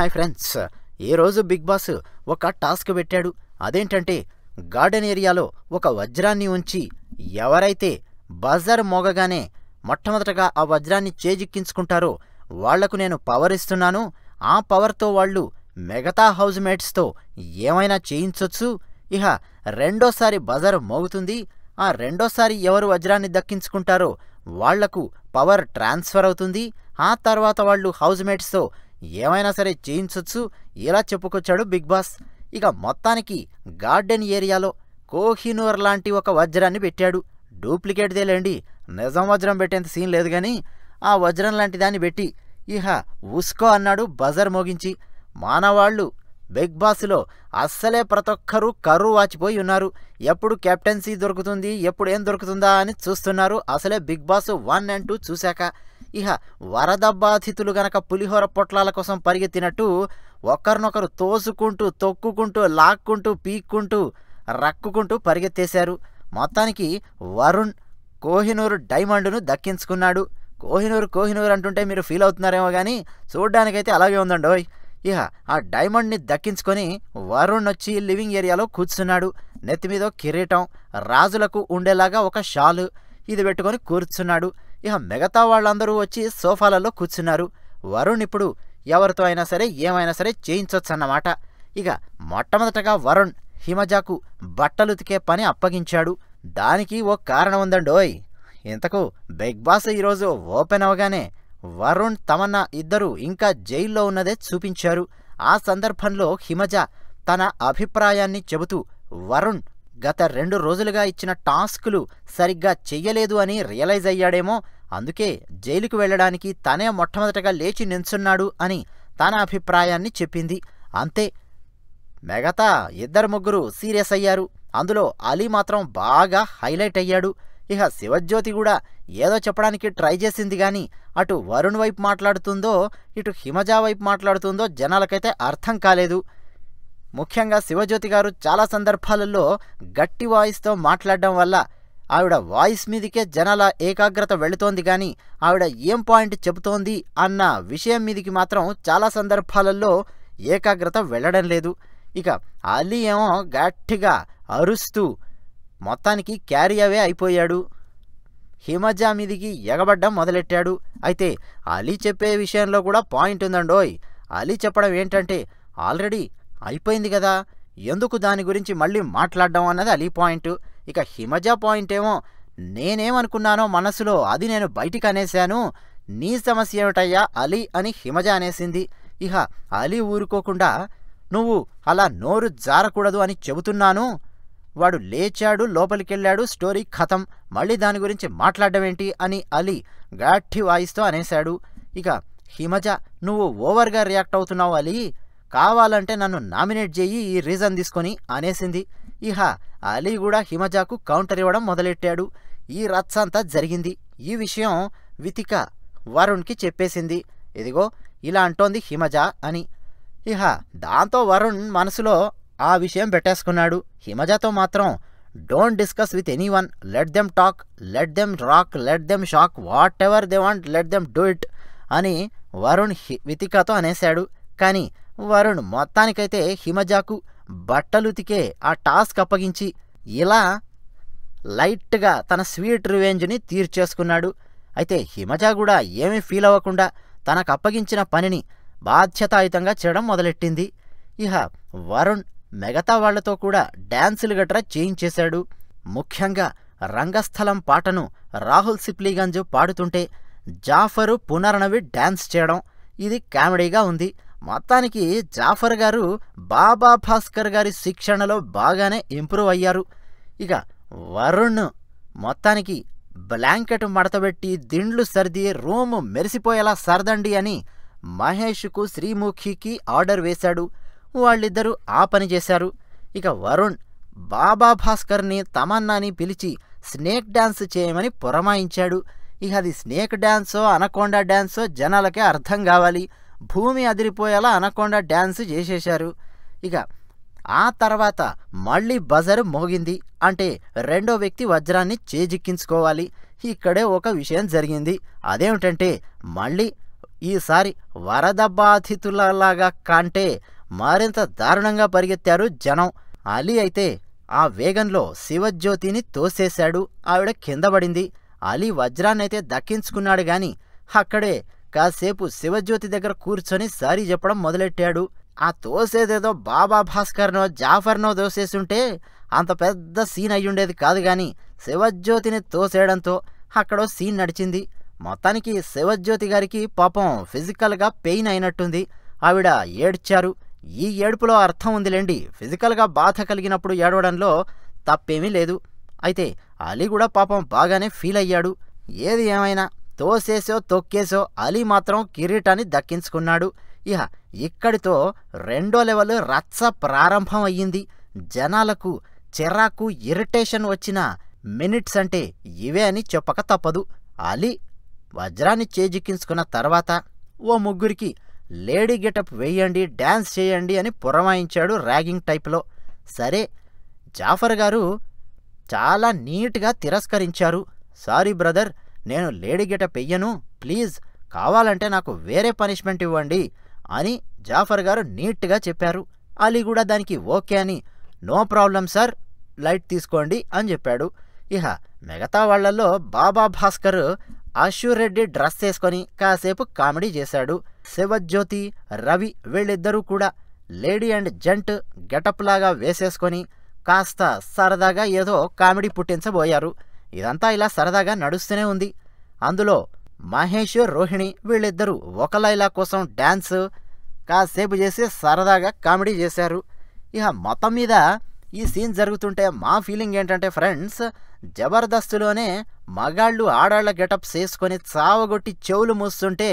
Hi friends. ఈరోజు big boss ఒక task పెట్టాడు. అదేంటంటే గార్డెన్ ఏరియాలో ఒక వజ్రాన్ని ఉంచి ఎవరైతే బజర్ మోగగానే మొట్టమొదటగా ఆ వజ్రాన్ని చేజిక్కించుకుంటారో వాళ్ళకు నేను పవర్ ఇస్తున్నాను. ఆ పవర్తో వాళ్ళు మిగతా హౌస్ మేట్స్తో ఏమైనా చేయించొచ్చు? ఇహ రెండోసారి బజర్ మోగుతుంది. ఆ రెండోసారి ఎవరు వజ్రాన్ని దక్కించుకుంటారో వాళ్ళకు పవర్ ట్రాన్స్ఫర్ అవుతుంది. ఆ తర్వాత వాళ్ళు హౌస్ మేట్స్తో ఏమైనా సరే చేయించొచ్చు. ఇలా చెప్పుకొచ్చాడు బిగ్ బాస్. ఇక మొత్తానికి గార్డెన్ ఏరియాలో కోహినూర్ లాంటి ఒక వజ్రాన్ని పెట్టాడు. డూప్లికేట్దే లేండి నిజం వజ్రం పెట్టేంత సీన్ లేదు కానీ ఆ వజ్రం లాంటి దాన్ని పెట్టి ఇహ ఉస్కో అన్నాడు బజర్ మోగించి. మానవాళ్ళు బిగ్ బాస్లో అస్సలే ప్రతి ఒక్కరూ కర్రు వాచిపోయి ఉన్నారు. ఎప్పుడు కెప్టెన్సీ దొరుకుతుంది ఎప్పుడు ఏం దొరుకుతుందా అని చూస్తున్నారు. అసలే Bigg Boss one and two చూశాక ఇహ వరద బాధితులు గనక పులిహోర పొట్లాల కోసం పరిగెత్తినట్టు ఒకరినొకరు తోసుకుంటూ తొక్కుకుంటూ లాక్కుంటూ పీక్కుంటూ రక్కుకుంటూ పరిగెత్తేశారు. మొత్తానికి వరుణ్ కోహినూరు డైమండ్ను దక్కించుకున్నాడు. కోహినూరు కోహినూరు అంటుంటే మీరు ఫీల్ అవుతున్నారేమో కానీ చూడ్డానికైతే అలాగే ఉందండి ఇహ ఆ డైమండ్ని దక్కించుకొని వరుణ్ వచ్చి లివింగ్ ఏరియాలో కూర్చున్నాడు. నెత్తి మీద కిరీటం రాజులకు ఉండేలాగా ఒక షాలు ఇది పెట్టుకొని కూర్చున్నాడు. ఇహ మిగతా వాళ్ళందరూ వచ్చి సోఫాలలో కూర్చున్నారు. వరుణ్ ఇప్పుడు ఎవరితో అయినా సరే ఏమైనా సరే చేయించొచ్చన్నమాట. ఇక మొట్టమొదటగా వరుణ్ హిమజాకు బట్టలు ఉతికే పని అప్పగించాడు. దానికి ఓ కారణం ఉందండోయ్. ఇంతకు బిగ్ బాస్ ఈరోజు ఓపెన్ అవగానే వరుణ్ తమన్నా ఇద్దరు ఇంకా జైల్లో ఉన్నదే చూపించారు. ఆ సందర్భంలో హిమజ తన అభిప్రాయాన్ని చెబుతూ వరుణ్ గత రెండు రోజులుగా ఇచ్చిన టాస్కులు సరిగ్గా చెయ్యలేదు అని రియలైజ్ అయ్యాడేమో అందుకే జైలుకు వెళ్ళడానికి తనే మొట్టమొదటగా లేచి నించున్నాడు అని తన అభిప్రాయాన్ని చెప్పింది. అంతే మిగతా ఇద్దరు ముగ్గురు సీరియస్ అయ్యారు. అందులో అలీ మాత్రం బాగా హైలైట్ అయ్యాడు. ఇక శివజ్యోతి కూడా ఏదో చెప్పడానికి ట్రై చేసింది కానీ అటు వరుణ్ వైపు మాట్లాడుతుందో ఇటు హిమజా వైపు మాట్లాడుతుందో జనాలకైతే అర్థం కాలేదు. ముఖ్యంగా శివజ్యోతి గారు చాలా సందర్భాలలో గట్టి వాయిస్తో మాట్లాడడం వల్ల ఆవిడ వాయిస్ మీదికే జనాల ఏకాగ్రత వెళుతోంది కానీ ఆవిడ ఏం పాయింట్ చెబుతోంది అన్న విషయం మీదికి మాత్రం చాలా సందర్భాలలో ఏకాగ్రత వెళ్ళడం లేదు. ఇక అలీ ఏమో గట్టిగా అరుస్తూ మొత్తానికి క్యారీ అవే అయిపోయాడు. హిమజా మీదికి ఎగబడ్డం మొదలెట్టాడు. అయితే అలీ చెప్పే విషయంలో కూడా పాయింట్ ఉందండోయ్. అలీ చెప్పడం ఏంటంటే ఆల్రెడీ అయిపోయింది కదా ఎందుకు దాని గురించి మళ్ళీ మాట్లాడడం అన్నది అలీ పాయింట్. ఇక హిమజా పాయింట్ ఏమో నేనేమనుకున్నానో మనసులో అది నేను బయటికి అనేశాను. నీ సమస్య ఏమిటయ్యా? అలీ అని హిమజ అనేసింది. ఇహ అలీ ఊరుకోకుండా నువ్వు అలా నోరు జారకూడదు అని చెబుతున్నాను. వాడు లేచాడు లోపలికెళ్ళాడు స్టోరీ ఖతం మళ్ళీ దాని గురించి మాట్లాడడం ఏంటి అని అలీ గాఠి వాయిస్తో అనేశాడు. ఇక హిమజ నువ్వు ఓవర్గా రియాక్ట్ అవుతున్నావు అలీ. కావాలంటే నన్ను నామినేట్ చేయి ఈ రీజన్ తీసుకొని అనేసింది. ఇహ అలీ కూడా హిమజాకు కౌంటర్ ఇవ్వడం మొదలెట్టాడు. ఈ రత్సంతా అంతా జరిగింది. ఈ విషయం వితిక వరుణ్కి చెప్పేసింది. ఇదిగో ఇలా అంటోంది హిమజ అని. ఇహ దాంతో వరుణ్ మనసులో ఆ విషయం పెట్టేసుకున్నాడు. హిమజతో మాత్రం don't discuss with anyone let them talk let them rock let them shock whatever they want let them do it అని వరుణ్ వితికతో అనేశాడు. కానీ వరుణ్ మొత్తానికైతే హిమజాకు బట్టలుతికే ఆ టాస్క్ అప్పగించి ఇలా లైట్గా తన స్వీట్ రివెంజ్ని తీర్చేసుకున్నాడు. అయితే హిమజ కూడా ఏమీ ఫీల్ అవ్వకుండా తనకు అప్పగించిన పనిని బాధ్యతాయుతంగా చేయడం మొదలెట్టింది. ఇహ వరుణ్ మిగతా వాళ్ళతో కూడా డ్యాన్సులు గట్రా చేయించేశాడు. ముఖ్యంగా రంగస్థలం పాటను రాహుల్ సిప్లీగంజ్ పాడుతుంటే జాఫరు పునర్నవి డ్యాన్స్ చేయడం ఇది కామెడీగా ఉంది. మొత్తానికి జాఫర్ గారు బాబా భాస్కర్ గారి శిక్షణలో బాగానే ఇంప్రూవ్ అయ్యారు. ఇక వరుణ్ మొత్తానికి బ్లాంకెట్ మడతబెట్టి దిండ్లు సర్ది రూము మెరిసిపోయేలా సర్దండి అని మహేష్కు శ్రీముఖికి ఆర్డర్ వేశాడు. వాళ్ళిద్దరూ ఆ పని చేశారు. ఇక వరుణ్ బాబా భాస్కర్ని తమన్నాని పిలిచి స్నేక్ డ్యాన్స్ చేయమని పురమాయించాడు. ఇక అది స్నేక్ డ్యాన్సో అనకొండ డ్యాన్సో జనాలకే అర్థం కావాలి. భూమి అదిరిపోయేలా అనకొండ డ్యాన్స్ చేసేశారు. ఇక ఆ తర్వాత మళ్ళీ బజర్ మోగింది. అంటే రెండో వ్యక్తి వజ్రాన్ని చేజిక్కించుకోవాలి. ఇక్కడే ఒక విషయం జరిగింది. అదేమిటంటే మళ్ళీ ఈసారి వరద బాధితులలాగా కంటే మరింత దారుణంగా పరిగెత్తారు జనం. అలీ అయితే ఆ వేగంలో శివజ్యోతిని తోసేశాడు. ఆవిడ కింద పడింది. అలీ వజ్రాన్నైతే దక్కించుకున్నాడు గాని అక్కడే కాసేపు శివజ్యోతి దగ్గర కూర్చొని సారీ చెప్పడం మొదలెట్టాడు. ఆ తోసేదేదో బాబా భాస్కర్నో జాఫర్నో తోసేసుంటే అంత పెద్ద సీన్ అయ్యుండేది కాదు గాని శివజ్యోతిని తోసేయడంతో అక్కడో సీన్ నడిచింది. మొత్తానికి శివజ్యోతి గారికి పాపం ఫిజికల్గా పెయిన్ అయినట్టుంది. ఆవిడ ఏడ్చారు. ఈ ఏడుపులో అర్థం ఉందిలేండి. ఫిజికల్గా బాధ కలిగినప్పుడు ఏడవడంలో తప్పేమీ లేదు. అయితే అలీ కూడా పాపం బాగానే ఫీల్ అయ్యాడు. ఏది ఏమైనా తోసేసో తొక్కేసో అలీ మాత్రం కిరీటాన్ని దక్కించుకున్నాడు. ఇహ ఇక్కడితో రెండో లెవెల్ రచ్చ ప్రారంభం అయ్యింది. జనాలకు చిరాకు ఇరిటేషన్ వచ్చిన మినిట్స్ అంటే ఇవే అని చెప్పక తప్పదు. అలీ వజ్రాన్ని చేజిక్కించుకున్న తర్వాత ఓ ముగ్గురికి లేడీ గెటప్ వేయండి డ్యాన్స్ చేయండి అని పురమాయించాడు ర్యాగింగ్ టైప్లో. సరే జాఫర్ గారు చాలా నీట్గా తిరస్కరించారు. సారీ బ్రదర్ నేను లేడీ గెటప్ వెయ్యను ప్లీజ్ కావాలంటే నాకు వేరే పనిష్మెంట్ ఇవ్వండి అని జాఫర్ గారు నీట్గా చెప్పారు. అలీ కూడా దానికి ఓకే అని నో ప్రాబ్లం సార్ లైట్ తీసుకోండి అని చెప్పాడు. ఇహ మిగతా వాళ్ళలో బాబా భాస్కర్ అశ్వర్ రెడ్డి డ్రెస్ వేసుకొని కాసేపు కామెడీ చేశాడు. శివజ్యోతి రవి వీళ్ళిద్దరూ కూడా లేడీ అండ్ జంట్ గెటప్ లాగా వేసేసుకొని కాస్త సరదాగా ఏదో కామెడీ పుట్టించబోయారు. ఇదంతా ఇలా సరదాగా నడుస్తూనే ఉంది. అందులో మహేష్ రోహిణి వీళ్ళిద్దరూ ఒక లైలా కోసం డ్యాన్స్ కాసేపు చేసి సరదాగా కామెడీ చేశారు. ఇక మొత్తం మీద ఈ సీన్ జరుగుతుంటే మా ఫీలింగ్ ఏంటంటే ఫ్రెండ్స్ జబర్దస్త్లోనే మగాళ్ళు ఆడాళ్ళ గెటప్స్ వేసుకొని చావగొట్టి చెవులు మూస్తుంటే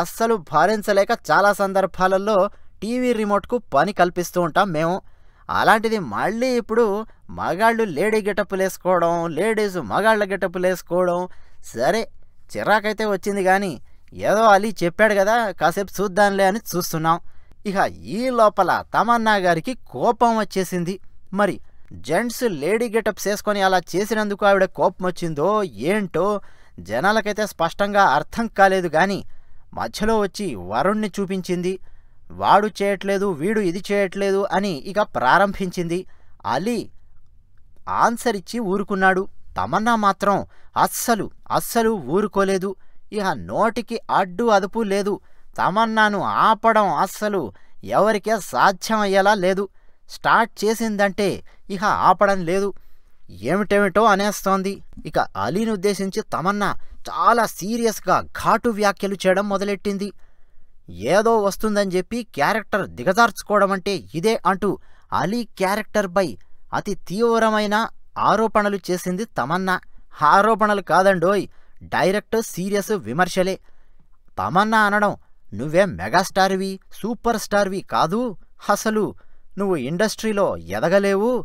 అస్సలు భరించలేక చాలా సందర్భాలలో టీవీ రిమోట్కు పని కల్పిస్తూ ఉంటాం మేము. అలాంటిది మళ్ళీ ఇప్పుడు మగాళ్ళు లేడీ గెటప్పులు వేసుకోవడం లేడీస్ మగాళ్ళ గెటప్పులు వేసుకోవడం సరే చిరాకైతే వచ్చింది కానీ ఏదో అలీ చెప్పాడు కదా కాసేపు చూద్దాంలే అని చూస్తున్నాం. ఇక ఈ లోపల తమన్నా గారికి కోపం వచ్చేసింది. మరి జెంట్స్ లేడీ గెటప్స్ వేసుకొని అలా చేసినందుకు ఆవిడ కోపం వచ్చిందో ఏంటో జనాలకైతే స్పష్టంగా అర్థం కాలేదు కానీ మధ్యలో వచ్చి వరుణ్ణి చూపించింది. వాడు చేయట్లేదు వీడు ఇది చేయట్లేదు అని ఇక ప్రారంభించింది. అలీ ఆన్సర్ ఇచ్చి ఊరుకున్నాడు. తమన్నా మాత్రం అస్సలు అస్సలు ఊరుకోలేదు. ఇక నోటికి అడ్డు అదుపు లేదు. తమన్నాను ఆపడం అస్సలు ఎవరికే సాధ్యం అయ్యేలా లేదు. స్టార్ట్ చేసిందంటే ఇక ఆపడం లేదు. ఏమిటేమిటో అనేస్తోంది. ఇక అలీని ఉద్దేశించి తమన్నా చాలా సీరియస్గా ఘాటు వ్యాఖ్యలు చేయడం మొదలెట్టింది. ఏదో వస్తుందని చెప్పి క్యారెక్టర్ దిగజార్చుకోవడం అంటే ఇదే అంటూ అలీ క్యారెక్టర్పై అతి తీవ్రమైన ఆరోపణలు చేసింది తమన్నా. ఆరోపణలు కాదండోయ్ డైరెక్ట్ సీరియస్ విమర్శలే. తమన్నా అనడం నువ్వే మెగాస్టార్వి సూపర్ స్టార్వి కాదు అసలు నువ్వు ఇండస్ట్రీలో ఎదగలేవు.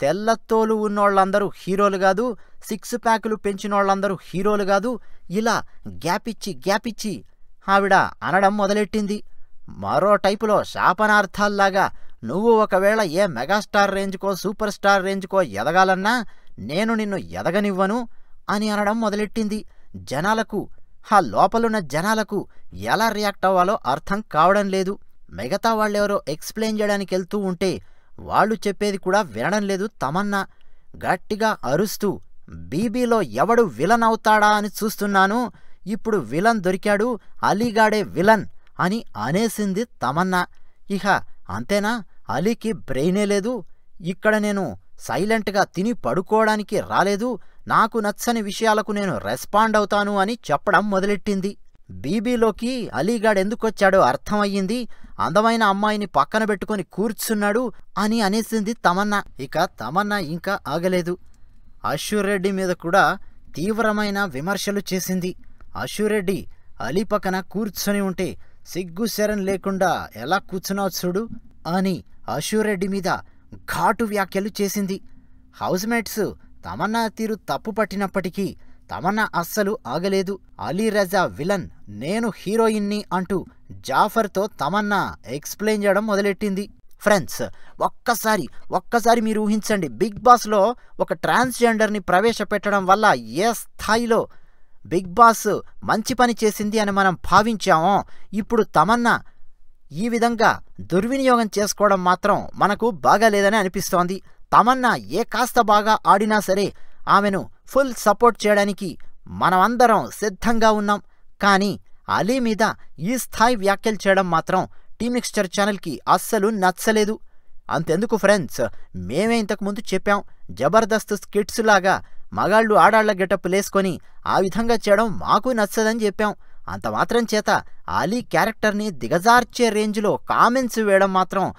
తెల్లతోలు ఉన్నోళ్ళందరూ హీరోలు కాదు సిక్స్ ప్యాకులు పెంచినోళ్ళందరూ హీరోలు కాదు. ఇలా గ్యాపిచ్చి గ్యాపిచ్చి ఆవిడ అనడం మొదలెట్టింది. మరో టైపులో శాపనార్థాల్లాగా నువ్వు ఒకవేళ ఏ మెగాస్టార్ రేంజ్కో సూపర్ స్టార్ రేంజ్కో ఎదగాలన్నా నేను నిన్ను ఎదగనివ్వను అని అనడం మొదలెట్టింది. జనాలకు ఆ లోపలున్న జనాలకు ఎలా రియాక్ట్ అవ్వాలో అర్థం కావడం లేదు. మిగతా వాళ్ళెవరో ఎక్స్ప్లెయిన్ చేయడానికి వెళ్తూ ఉంటే వాళ్ళు చెప్పేది కూడా వినడం లేదు తమన్నా గట్టిగా అరుస్తూ బీబీలో ఎవడు విలన్ అవుతాడా అని చూస్తున్నాను ఇప్పుడు విలన్ దొరికాడు అలీగాడే విలన్ అని అనేసింది తమన్నా. ఇహ అంతేనా? అలీకి బ్రెయినే లేదు ఇక్కడ నేను సైలెంట్గా తిని పడుకోవడానికి రాలేదు నాకు నచ్చని విషయాలకు నేను రెస్పాండ్ అవుతాను అని చెప్పడం మొదలెట్టింది. బీబీలోకి అలీగాడ్ ఎందుకొచ్చాడో అర్థమయ్యింది. అందమైన అమ్మాయిని పక్కన పెట్టుకొని కూర్చున్నాడు అని అనేసింది తమన్నా. ఇక తమన్నా ఇంకా ఆగలేదు. అశ్వరెడ్డి మీద కూడా తీవ్రమైన విమర్శలు చేసింది. అశ్వరెడ్డి అలీ పక్కన కూర్చొని ఉంటే సిగ్గు శరం లేకుండా ఎలా కూర్చున్నావు చూడు అని అశ్వరెడ్డి మీద ఘాటు వ్యాఖ్యలు చేసింది. హౌస్మేట్స్ తమన్నా తీరు తప్పు పట్టినప్పటికీ తమన్నా అస్సలు ఆగలేదు. అలీ రజా విలన్ నేను హీరోయిన్ని అంటూ జాఫర్తో తమన్నా ఎక్స్ప్లెయిన్ చేయడం మొదలెట్టింది. ఫ్రెండ్స్ ఒక్కసారి ఒక్కసారి మీరు ఊహించండి బిగ్ బాస్లో ఒక ట్రాన్స్జెండర్ని ప్రవేశపెట్టడం వల్ల ఏ స్థాయిలో బిగ్ బాస్ మంచి పని చేసింది అని మనం భావించామో ఇప్పుడు తమన్నా ఈ విధంగా దుర్వినియోగం చేసుకోవడం మాత్రం మనకు బాగాలేదని అనిపిస్తోంది. తమన్నా ఏ కాస్త బాగా ఆడినా సరే ఆమెను ఫుల్ సపోర్ట్ చేయడానికి మనమందరం సిద్ధంగా ఉన్నాం. కానీ అలీ మీద ఈ స్థాయి వ్యాఖ్యలు చేయడం మాత్రం టీమిక్స్చర్ ఛానల్కి అస్సలు నచ్చలేదు. అంతెందుకు ఫ్రెండ్స్? మేమే ఇంతకుముందు చెప్పాం జబర్దస్త్ స్కిట్స్ లాగా మగాళ్ళు ఆడాళ్ళ గెటప్ లేసుకొని ఆ విధంగా చేయడం మాకు నచ్చదని చెప్పాం. అంత మాత్రం చేత అలీ క్యారెక్టర్ని దిగజార్చే రేంజ్లో కామెంట్స్ వేయడం మాత్రం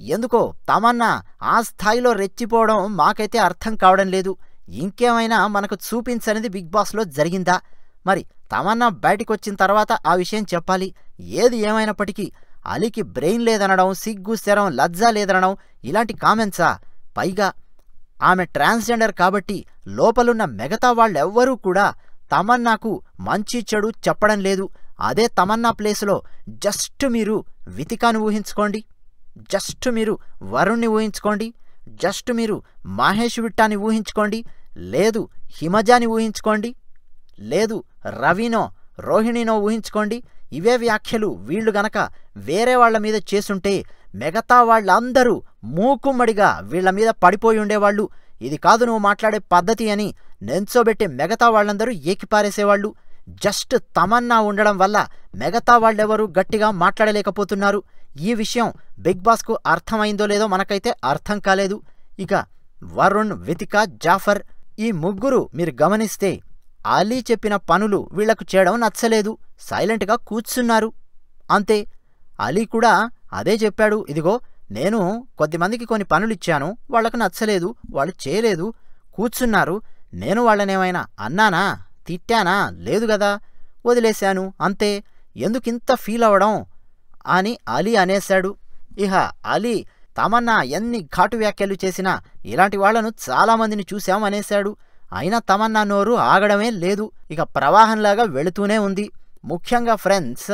ఎందుకో తమన్నా ఆ స్థాయిలో రెచ్చిపోవడం మాకైతే అర్థం కావడం లేదు. ఇంకేమైనా మనకు చూపించనిది బిగ్ బాస్లో జరిగిందా? మరి తమన్నా బయటికి వచ్చిన తర్వాత ఆ విషయం చెప్పాలి. ఏది ఏమైనప్పటికీ అలీకి బ్రెయిన్ లేదనడం సిగ్గు శరం లజ్జ లేదనడం ఇలాంటి కామెంట్సా? పైగా ఆమె ట్రాన్స్జెండర్ కాబట్టి లోపలున్న మిగతా వాళ్ళెవ్వరూ కూడా తమన్నాకు మంచి చెడు చెప్పడం లేదు. అదే తమన్నా ప్లేస్లో జస్ట్ మీరు వితికాను ఊహించుకోండి. జస్ట్ మీరు వరుణ్ణి ఊహించుకోండి. జస్ట్ మీరు మహేష్ విట్టాని ఊహించుకోండి లేదు హిమజాని ఊహించుకోండి లేదు రవినో రోహిణినో ఊహించుకోండి ఇవే వ్యాఖ్యలు వీళ్ళు గనక వేరే వాళ్ళ మీద చేసుంటే మిగతా వాళ్ళందరూ మూకుమ్మడిగా వీళ్ళ మీద పడిపోయి ఉండేవాళ్ళు. ఇది కాదు నువ్వు మాట్లాడే పద్ధతి అని నెంచోబెట్టే మిగతా వాళ్ళందరూ ఏకిపారేసేవాళ్ళు. జస్ట్ తమన్నా ఉండడం వల్ల మిగతా వాళ్ళెవరూ గట్టిగా మాట్లాడలేకపోతున్నారు. ఈ విషయం బిగ్ బాస్కు అర్థమైందో లేదో మనకైతే అర్థం కాలేదు. ఇక వరుణ్ వితిక జాఫర్ ఈ ముగ్గురు మీరు గమనిస్తే అలీ చెప్పిన పనులు వీళ్ళకు చేయడం నచ్చలేదు. సైలెంట్గా కూర్చున్నారు. అంతే. అలీ కూడా అదే చెప్పాడు. ఇదిగో నేను కొద్దిమందికి కొన్ని పనులు ఇచ్చాను. వాళ్ళకు నచ్చలేదు. వాళ్ళు చేయలేదు. కూర్చున్నారు. నేను వాళ్ళనేమైనా అన్నానా? తిట్టానా? లేదు కదా. వదిలేశాను. అంతే. ఎందుకింత ఫీల్ అవ్వడం అని అలీ అనేశాడు. ఇహ అలీ తమన్నా ఎన్ని ఘాటు వ్యాఖ్యలు చేసినా ఇలాంటి వాళ్ళను చాలామందిని చూశాం అనేశాడు. అయినా తమన్నా నోరు ఆగడమే లేదు. ఇక ప్రవాహంలాగా వెళుతూనే ఉంది. ముఖ్యంగా ఫ్రెండ్స్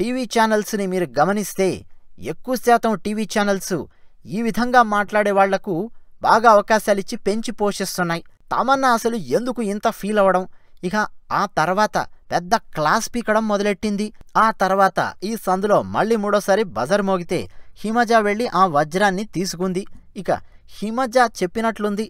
టీవీ ఛానల్స్ని మీరు గమనిస్తే ఎక్కువ శాతం టీవీ ఛానల్స్ ఈ విధంగా మాట్లాడే వాళ్ళకు బాగా అవకాశాలిచ్చి పెంచి పోషిస్తున్నాయి. తమన్నా అసలు ఎందుకు ఇంత ఫీల్ అవ్వడం ఇక ఆ తర్వాత పెద్ద క్లాస్ పీకడం మొదలెట్టింది. ఆ తర్వాత ఈ సందులో మళ్ళీ మూడోసారి బజర్ మోగితే హిమజ వెళ్ళి ఆ వజ్రాన్ని తీసుకుంది. ఇక హిమజ చెప్పినట్లుంది.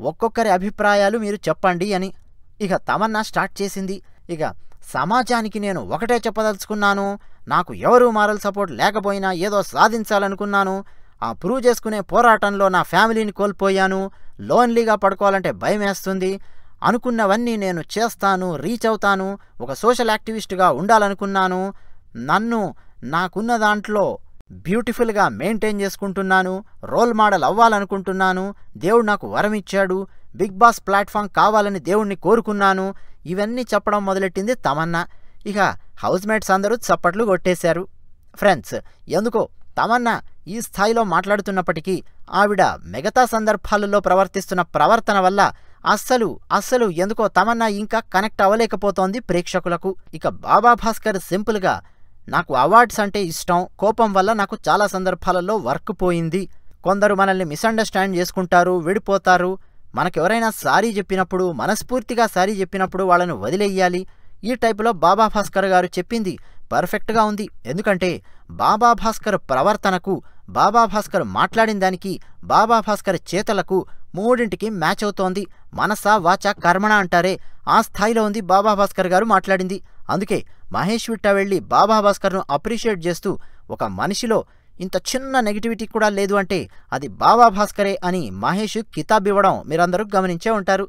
ఒక్కొక్కరి అభిప్రాయాలు మీరు చెప్పండి అని. ఇక తమన్నా స్టార్ట్ చేసింది. ఇక సమాజానికి నేను ఒకటే చెప్పదలుచుకున్నాను. నాకు ఎవరు మారల్ సపోర్ట్ లేకపోయినా ఏదో సాధించాలనుకున్నాను. ఆ ప్రూవ్ చేసుకునే పోరాటంలో నా ఫ్యామిలీని కోల్పోయాను. లోన్లీగా పడుకోవాలంటే భయం వేస్తుంది అనుకున్నవన్నీ నేను చేస్తాను రీచ్ అవుతాను ఒక సోషల్ యాక్టివిస్ట్గా ఉండాలనుకున్నాను నన్ను నాకున్న దాంట్లో బ్యూటిఫుల్గా మెయింటైన్ చేసుకుంటున్నాను రోల్ మోడల్ అవ్వాలనుకుంటున్నాను దేవుడు నాకు వరం ఇచ్చాడు బిగ్ బాస్ ప్లాట్ఫామ్ కావాలని దేవుణ్ణి కోరుకున్నాను ఇవన్నీ చెప్పడం మొదలెట్టింది తమన్నా. ఇక హౌస్ మేట్స్ అందరూ చప్పట్లు కొట్టేశారు. ఫ్రెండ్స్ ఎందుకో తమన్నా ఈ స్థాయిలో మాట్లాడుతున్నప్పటికీ ఆవిడ మిగతా సందర్భాలలో ప్రవర్తిస్తున్న ప్రవర్తన వల్ల అస్సలు అస్సలు ఎందుకో తమన్నా ఇంకా కనెక్ట్ అవ్వలేకపోతోంది ప్రేక్షకులకు. ఇక బాబా భాస్కర్ సింపుల్గా నాకు అవార్డ్స్ అంటే ఇష్టం కోపం వల్ల నాకు చాలా సందర్భాలలో వర్క్ పోయింది. కొందరు మనల్ని మిస్అండర్స్టాండ్ చేసుకుంటారు విడిపోతారు. మనకెవరైనా సారీ చెప్పినప్పుడు మనస్ఫూర్తిగా సారీ చెప్పినప్పుడు వాళ్ళను వదిలేయాలి ఈ టైపులో బాబా భాస్కర్ గారు చెప్పింది పర్ఫెక్ట్గా ఉంది. ఎందుకంటే బాబా భాస్కర్ ప్రవర్తనకు బాబా భాస్కర్ మాట్లాడిన దానికి బాబా భాస్కర్ చేతలకు మూడింటికి మ్యాచ్ అవుతోంది. మనస వాచ కర్మణ అంటారే. ఆ స్థాయిలో ఉంది బాబా భాస్కర్ గారు మాట్లాడింది. అందుకే మహేష్ విట్టా వెళ్ళి బాబా భాస్కర్ను అప్రిషియేట్ చేస్తూ ఒక మనిషిలో ఇంత చిన్న నెగిటివిటీ కూడా లేదు అంటే అది బాబా భాస్కరే అని మహేష్ కితాబ్ ఇవ్వడం మీరందరూ గమనించే ఉంటారు.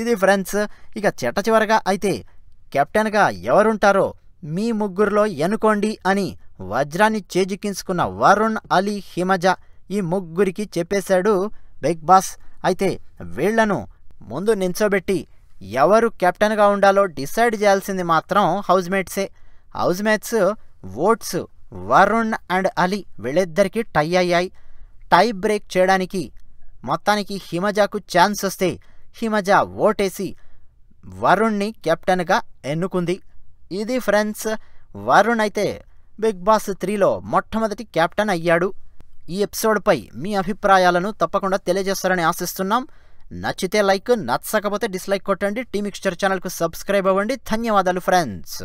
ఇది ఫ్రెండ్స్ ఇక చెట్ట చివరగా అయితే కెప్టెన్గా ఎవరుంటారో మీ ముగ్గురులో ఎనుకోండి అని వజ్రాన్ని చేజిక్కించుకున్న వరుణ్ అలీ హిమజ ఈ ముగ్గురికి చెప్పేశాడు బిగ్ బాస్. అయితే వీళ్ళను ముందు నించోబెట్టి ఎవరు కెప్టెన్గా ఉండాలో డిసైడ్ చేయాల్సింది మాత్రం house మేట్సే housemates votes Varun and Ali వీళ్ళిద్దరికీ టై అయ్యాయి. టై బ్రేక్ చేయడానికి మొత్తానికి హిమజాకు ఛాన్స్ వస్తే హిమజా ఓటేసి వరుణ్ణి కెప్టెన్గా ఎన్నుకుంది. ఇది ఫ్రెండ్స్ వరుణ్ అయితే బిగ్ బాస్ త్రీలో మొట్టమొదటి కెప్టెన్ అయ్యాడు. ఈ ఎపిసోడ్పై మీ అభిప్రాయాలను తప్పకుండా తెలియజేస్తారని ఆశిస్తున్నాం. నచ్చితే లైక్ నచ్చకపోతే డిస్లైక్ కొట్టండి. టీమిక్స్చర్ ఛానల్కు సబ్స్క్రైబ్ అవ్వండి. ధన్యవాదాలు ఫ్రెండ్స్.